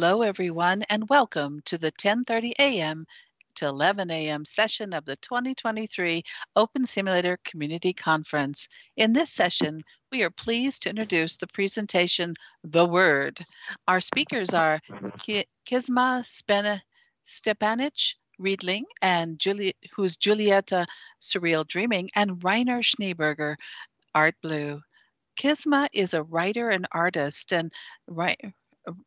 Hello, everyone, and welcome to the 10:30 a.m. to 11 a.m. session of the 2023 Open Simulator Community Conference. In this session, we are pleased to introduce the presentation, The Word. Our speakers are Ki- Kisma Spena- Stepanich, Reidling, and Julie, who's Julieta Surreal Dreaming, and Reiner Schneeberger, Art Blue. Kisma is a writer and artist, and Ri-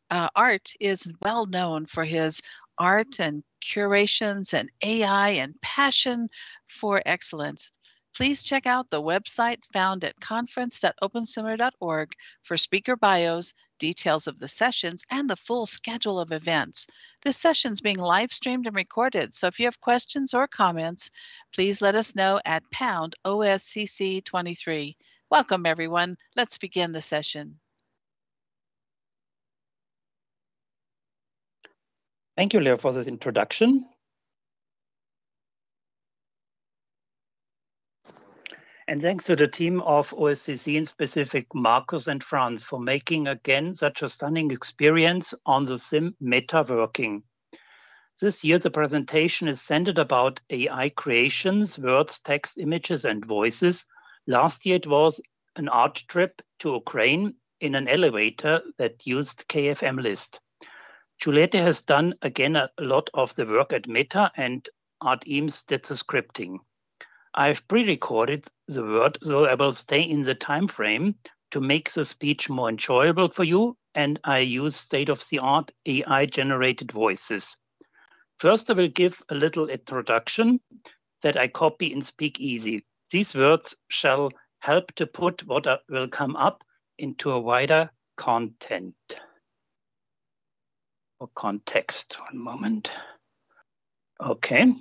uh, Art is well known for his art and curations and AI and passion for excellence. Please check out the website found at conference.opensimulator.org for speaker bios, details of the sessions, and the full schedule of events. This session is being live streamed and recorded, so if you have questions or comments, please let us know at pound OSCC 23. Welcome, everyone. Let's begin the session. Thank you, Leo, for this introduction. And thanks to the team of OSCC, in specific Marcus and Franz, for making again such a stunning experience on the Sim Meta working. This year, the presentation is centered about AI creations, words, text, images, and voices. Last year, it was an art trip to Ukraine in an elevator that used KFM list. Juliette has done again a lot of the work at Meta and Art Eames did the scripting. I've pre-recorded the word so I will stay in the time frame to make the speech more enjoyable for you and I use state-of-the-art AI generated voices. First, I will give a little introduction that I copy in Speak Easy. These words shall help to put what uh, will come up into a wider content or context. One moment. Okay.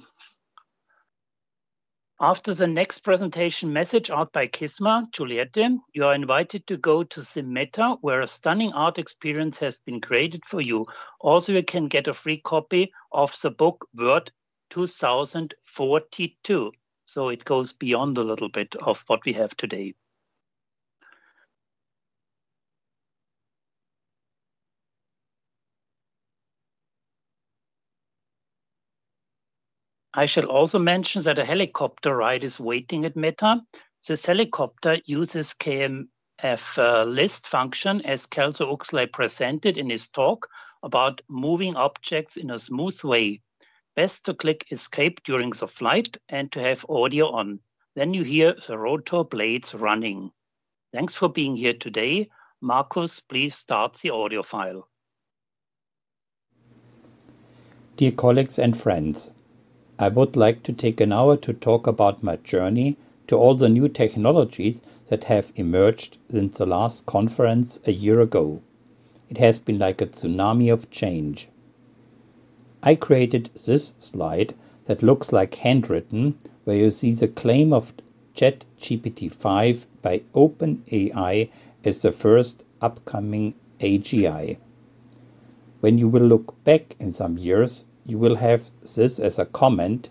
After the next presentation message out by Kisma, Juliette, you are invited to go to Simmeta, where a stunning art experience has been created for you. Also, you can get a free copy of the book Word 2042. So it goes beyond a little bit of what we have today. I shall also mention that a helicopter ride is waiting at Meta. This helicopter uses KMF uh, list function as Kelso Uxley presented in his talk about moving objects in a smooth way. Best to click escape during the flight and to have audio on. Then you hear the rotor blades running. Thanks for being here today. Marcus, please start the audio file. Dear colleagues and friends, I would like to take an hour to talk about my journey to all the new technologies that have emerged since the last conference a year ago. It has been like a tsunami of change. I created this slide that looks like handwritten, where you see the claim of ChatGPT 5 by OpenAI as the first upcoming AGI. When you will look back in some years, you will have this as a comment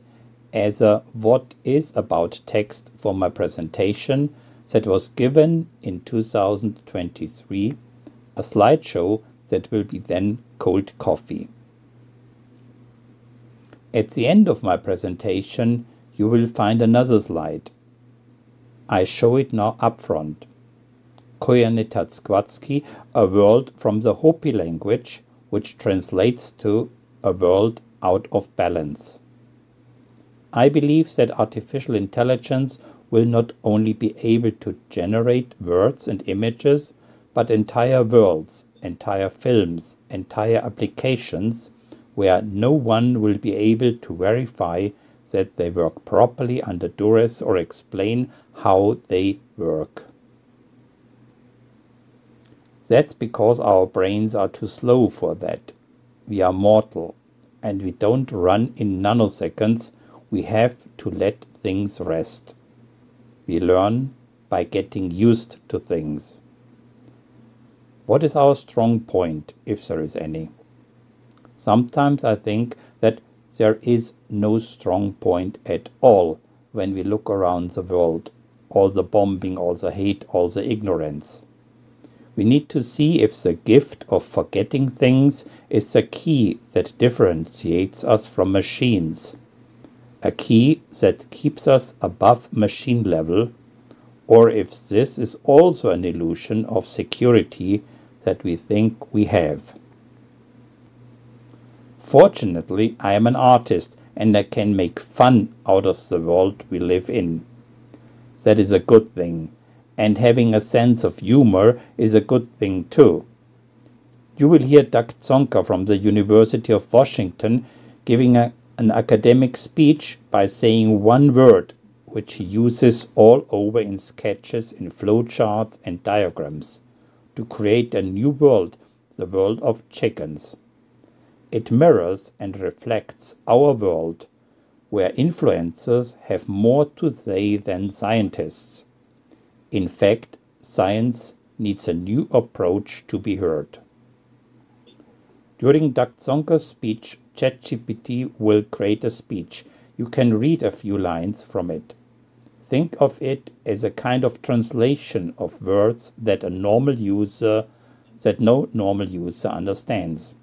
as a what is about text for my presentation that was given in 2023, a slideshow that will be then cold coffee. At the end of my presentation, you will find another slide. I show it now up front. Koyaanisqatsi, a word from the Hopi language, which translates to a world out of balance. I believe that artificial intelligence will not only be able to generate words and images, but entire worlds, entire films, entire applications where no one will be able to verify that they work properly under duress or explain how they work. That's because our brains are too slow for that. We are mortal and we don't run in nanoseconds. We have to let things rest. We learn by getting used to things. What is our strong point, if there is any? Sometimes I think that there is no strong point at all when we look around the world, all the bombing, all the hate, all the ignorance. We need to see if the gift of forgetting things is the key that differentiates us from machines. A key that keeps us above machine level, or if this is also an illusion of security that we think we have. Fortunately, I am an artist and I can make fun out of the world we live in. That is a good thing and having a sense of humor is a good thing too. You will hear Doug from the University of Washington giving a, an academic speech by saying one word, which he uses all over in sketches, in flowcharts, and diagrams, to create a new world, the world of chickens. It mirrors and reflects our world, where influencers have more to say than scientists in fact, science needs a new approach to be heard. During Zongker's speech, ChatGPT will create a speech. You can read a few lines from it. Think of it as a kind of translation of words that a normal user that no normal user understands.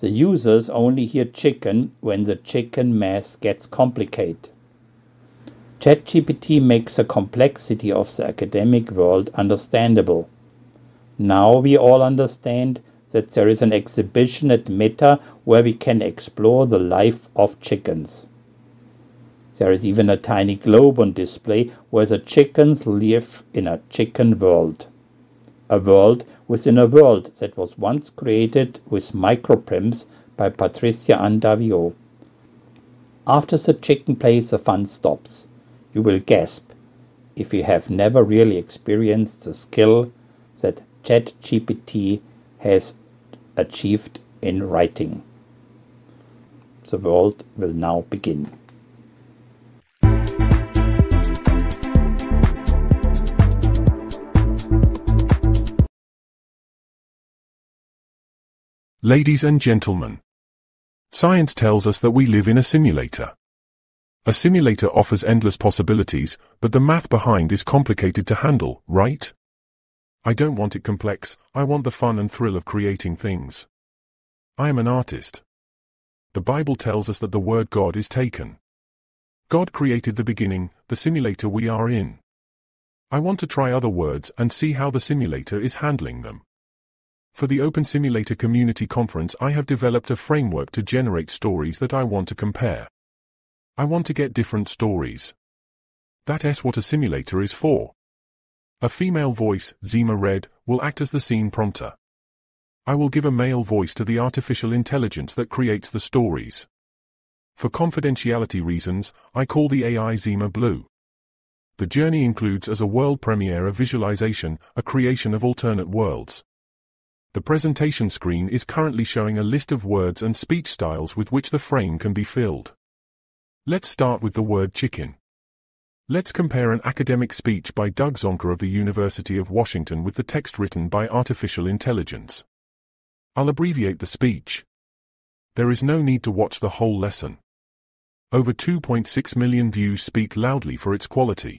The users only hear chicken when the chicken math gets complicated. ChatGPT makes the complexity of the academic world understandable. Now we all understand that there is an exhibition at Meta where we can explore the life of chickens. There is even a tiny globe on display where the chickens live in a chicken world. A world within a world that was once created with microprims by Patricia Ann Davio. After the chicken plays, the fun stops you will gasp if you have never really experienced the skill that ChatGPT has achieved in writing. The world will now begin. Ladies and gentlemen, science tells us that we live in a simulator. A simulator offers endless possibilities, but the math behind is complicated to handle, right? I don't want it complex, I want the fun and thrill of creating things. I am an artist. The Bible tells us that the word God is taken. God created the beginning, the simulator we are in. I want to try other words and see how the simulator is handling them. For the Open Simulator Community Conference I have developed a framework to generate stories that I want to compare. I want to get different stories. That's what a simulator is for. A female voice, Zima Red, will act as the scene prompter. I will give a male voice to the artificial intelligence that creates the stories. For confidentiality reasons, I call the AI Zima Blue. The journey includes as a world premiere a visualization, a creation of alternate worlds. The presentation screen is currently showing a list of words and speech styles with which the frame can be filled. Let's start with the word chicken. Let's compare an academic speech by Doug Zongker of the University of Washington with the text written by artificial intelligence. I'll abbreviate the speech. There is no need to watch the whole lesson. Over 2.6 million views speak loudly for its quality.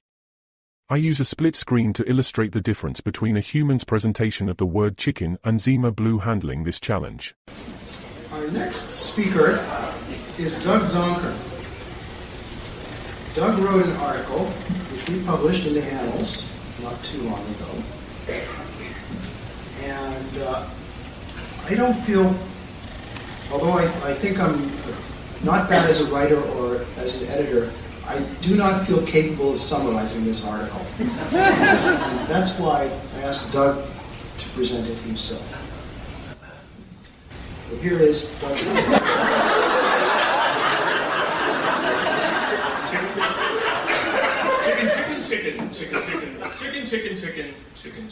I use a split screen to illustrate the difference between a human's presentation of the word chicken and Zima Blue handling this challenge. Our next speaker is Doug Zongker. Doug wrote an article, which we published in the Annals not too long ago. And uh, I don't feel, although I, I think I'm not bad as a writer or as an editor, I do not feel capable of summarizing this article. that's why I asked Doug to present it himself. Here is Doug. chicken, chicken, chicken, chicken, chicken, chicken,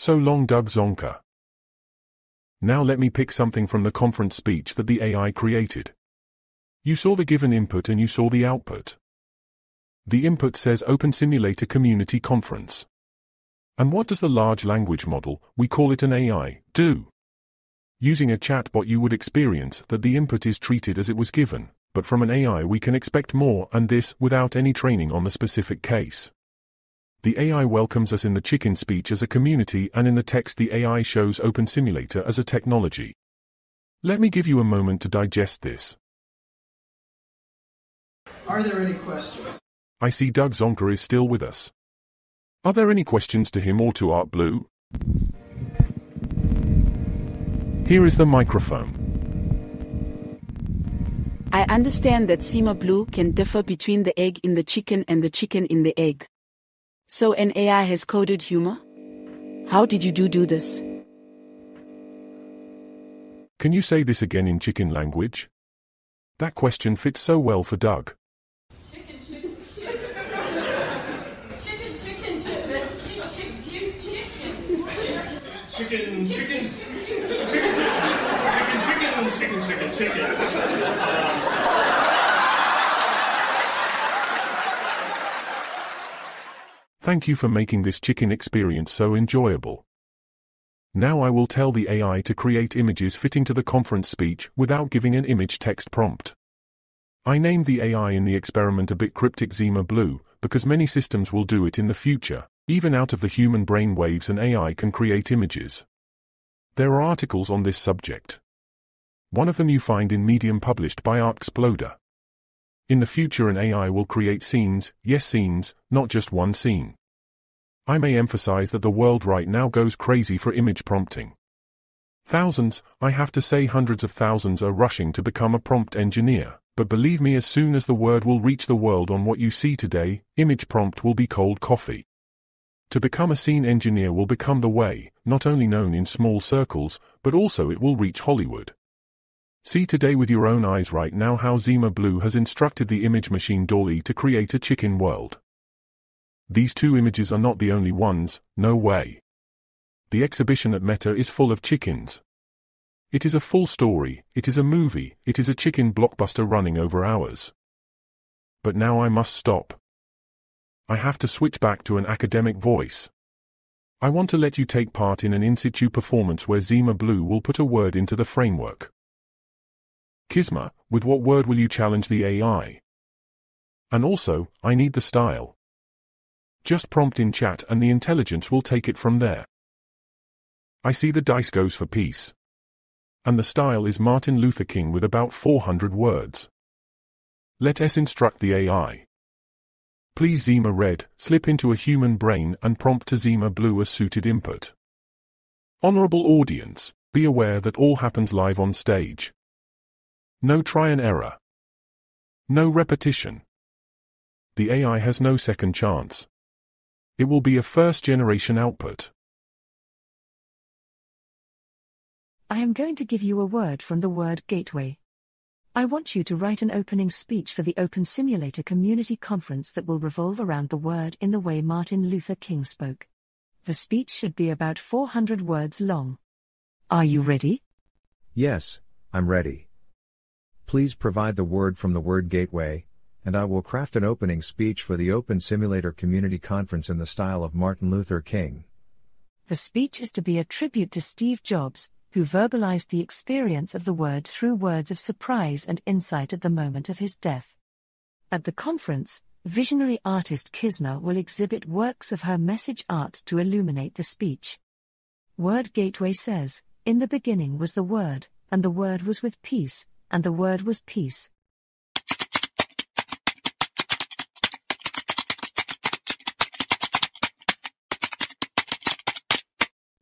So long, Doug Zongker. Now let me pick something from the conference speech that the AI created. You saw the given input and you saw the output. The input says Open Simulator Community Conference. And what does the large language model, we call it an AI, do? Using a chatbot you would experience that the input is treated as it was given, but from an AI we can expect more and this without any training on the specific case. The AI welcomes us in the chicken speech as a community and in the text the AI shows Open Simulator as a technology. Let me give you a moment to digest this. Are there any questions? I see Doug Zongker is still with us. Are there any questions to him or to Art Blue? Here is the microphone. I understand that Zima Blue can differ between the egg in the chicken and the chicken in the egg. So an AI has coded humor? How did you do do this? Can you say this again in chicken language? That question fits so well for Doug. Chicken, chicken, chicken. Chicken, chicken, chicken. Chicken, chicken, chicken. Chicken, chicken, chicken, chicken, chicken, chicken, chicken, chicken, chicken. Thank you for making this chicken experience so enjoyable. Now I will tell the AI to create images fitting to the conference speech without giving an image text prompt. I named the AI in the experiment a bit cryptic Zima Blue, because many systems will do it in the future, even out of the human brain waves an AI can create images. There are articles on this subject. One of them you find in Medium published by ArtExploder. In the future an AI will create scenes, yes scenes, not just one scene. I may emphasize that the world right now goes crazy for image prompting. Thousands, I have to say hundreds of thousands are rushing to become a prompt engineer, but believe me as soon as the word will reach the world on what you see today, image prompt will be cold coffee. To become a scene engineer will become the way, not only known in small circles, but also it will reach Hollywood. See today with your own eyes right now how Zima Blue has instructed the image machine DALL-E to create a chicken world. These two images are not the only ones, no way. The exhibition at Meta is full of chickens. It is a full story, it is a movie, it is a chicken blockbuster running over hours. But now I must stop. I have to switch back to an academic voice. I want to let you take part in an in situ performance where Zima Blue will put a word into the framework. Kisma, with what word will you challenge the AI? And also, I need the style. Just prompt in chat and the intelligence will take it from there. I see the dice goes for peace. And the style is Martin Luther King with about 400 words. Let S instruct the AI. Please Zima Red, slip into a human brain and prompt to Zima Blue a suited input. Honorable audience, be aware that all happens live on stage. No try and error. No repetition. The AI has no second chance. It will be a first generation output. I am going to give you a word from the word gateway. I want you to write an opening speech for the Open Simulator Community Conference that will revolve around the word in the way Martin Luther King spoke. The speech should be about 400 words long. Are you ready? Yes, I'm ready. Please provide the word from the word gateway, and I will craft an opening speech for the Open Simulator Community Conference in the style of Martin Luther King. The speech is to be a tribute to Steve Jobs, who verbalized the experience of the word through words of surprise and insight at the moment of his death. At the conference, visionary artist Kisma will exhibit works of her message art to illuminate the speech. Word Gateway says, In the beginning was the Word, and the Word was with peace, and the Word was peace.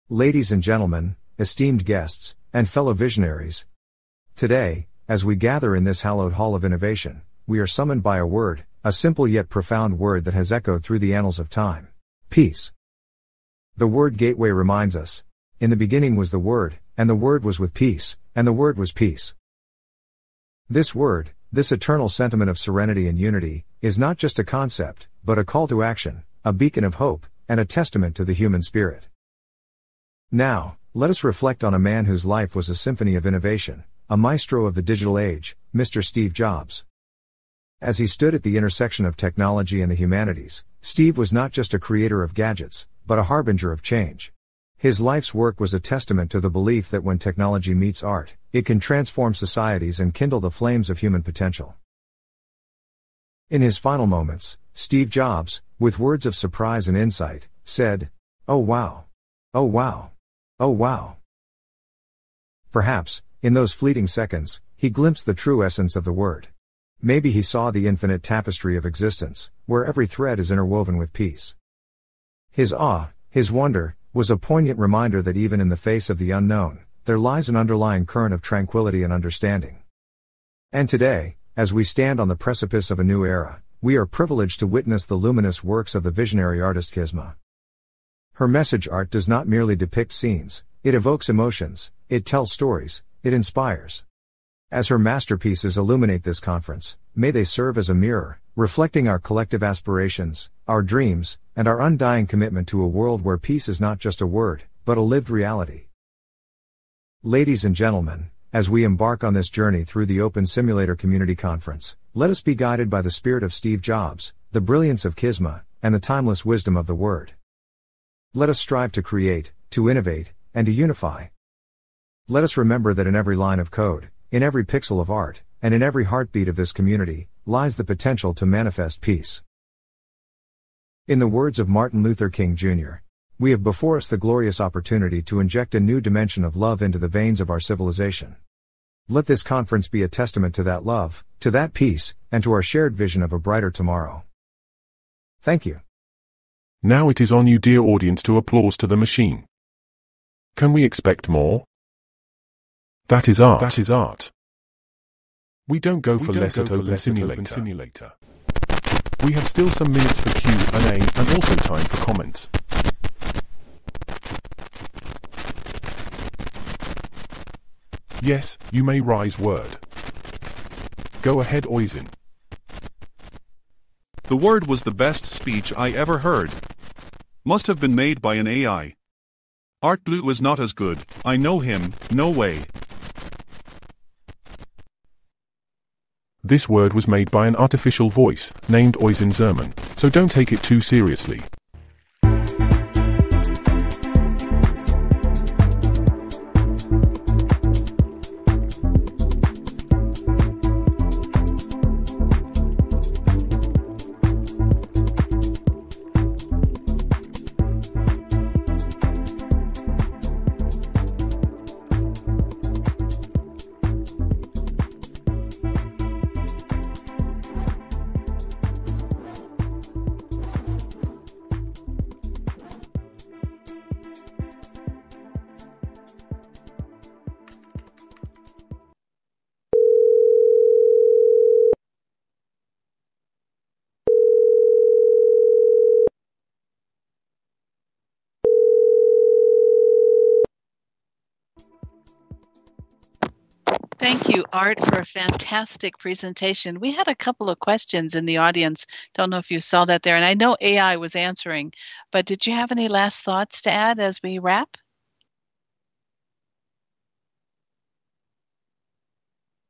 Ladies and gentlemen, esteemed guests, and fellow visionaries. Today, as we gather in this hallowed hall of innovation, we are summoned by a word, a simple yet profound word that has echoed through the annals of time. Peace. The word gateway reminds us, in the beginning was the Word, and the Word was with peace, and the Word was peace. This word, this eternal sentiment of serenity and unity is not just a concept, but a call to action, a beacon of hope, and a testament to the human spirit. Now, let us reflect on a man whose life was a symphony of innovation, a maestro of the digital age, Mr. Steve Jobs. As he stood at the intersection of technology and the humanities, Steve was not just a creator of gadgets, but a harbinger of change. His life's work was a testament to the belief that when technology meets art, it can transform societies and kindle the flames of human potential. In his final moments, Steve Jobs, with words of surprise and insight, said, Oh wow! Oh wow! Oh wow! Perhaps, in those fleeting seconds, he glimpsed the true essence of the word. Maybe he saw the infinite tapestry of existence, where every thread is interwoven with peace. His awe, his wonder, was a poignant reminder that even in the face of the unknown, there lies an underlying current of tranquility and understanding. And today, as we stand on the precipice of a new era, we are privileged to witness the luminous works of the visionary artist Kisma. Her message art does not merely depict scenes, it evokes emotions, it tells stories, it inspires. As her masterpieces illuminate this conference, may they serve as a mirror, reflecting our collective aspirations, our dreams, and our undying commitment to a world where peace is not just a word, but a lived reality. Ladies and gentlemen, as we embark on this journey through the Open Simulator Community Conference, let us be guided by the spirit of Steve Jobs, the brilliance of Kisma, and the timeless wisdom of the Word. Let us strive to create, to innovate, and to unify. Let us remember that in every line of code, in every pixel of art, and in every heartbeat of this community, lies the potential to manifest peace. In the words of Martin Luther King Jr., we have before us the glorious opportunity to inject a new dimension of love into the veins of our civilization. Let this conference be a testament to that love, to that peace, and to our shared vision of a brighter tomorrow. Thank you. Now it is on you, dear audience, to applause to the machine. Can we expect more? That is art. That is art. We don't go for less at Open Simulator. We have still some minutes for Q&A and also time for comments. Yes, you may rise word. Go ahead Oisin. The word was the best speech I ever heard. Must have been made by an AI. Art Blue was not as good, I know him, no way. This word was made by an artificial voice, named Oisin Zerman, so don't take it too seriously. Thank you, Art, for a fantastic presentation. We had a couple of questions in the audience. Don't know if you saw that there, and I know AI was answering, but did you have any last thoughts to add as we wrap?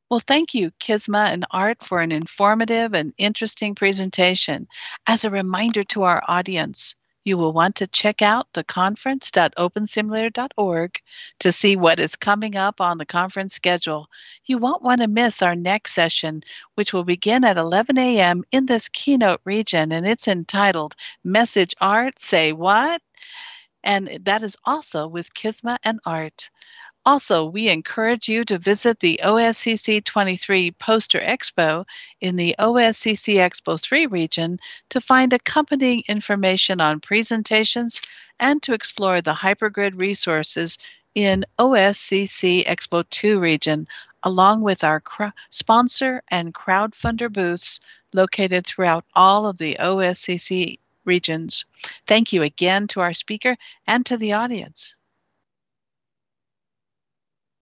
Well, thank you, Kisma and Art, for an informative and interesting presentation. As a reminder to our audience, you will want to check out the conference.opensimulator.org to see what is coming up on the conference schedule. You won't want to miss our next session, which will begin at 11 a.m. in this keynote region, and it's entitled Message Art Say What? And that is also with Kisma and Art. Also, we encourage you to visit the OSCC 23 Poster Expo in the OSCC Expo 3 region to find accompanying information on presentations and to explore the hypergrid resources in OSCC Expo 2 region, along with our sponsor and crowdfunder booths located throughout all of the OSCC regions. Thank you again to our speaker and to the audience.